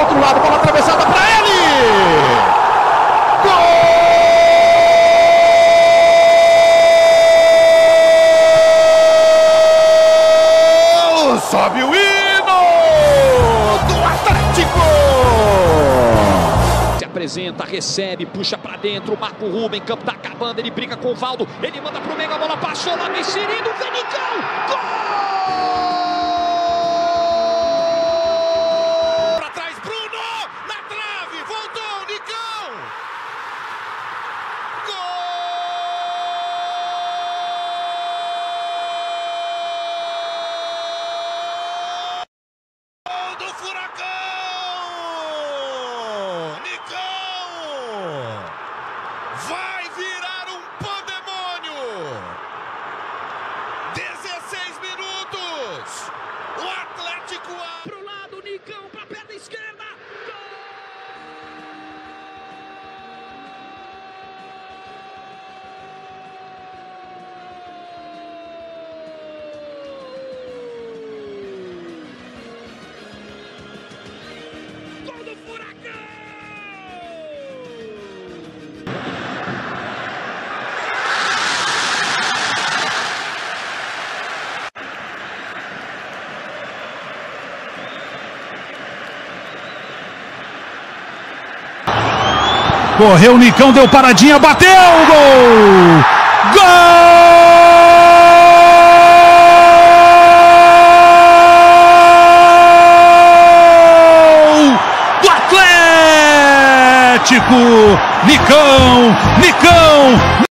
pro outro lado, bola atravessada para ele! Gol! Sobe o hino do Atlético! Se apresenta, recebe, puxa para dentro, Marco Ruben, campo tá acabando, ele briga com o Valdo, ele manda pro meio, a bola passou lá, inserido, Venicão! Wow! Correu, Nicão, deu paradinha, bateu! Gol! Gol! Do Atlético! Nicão! Nicão!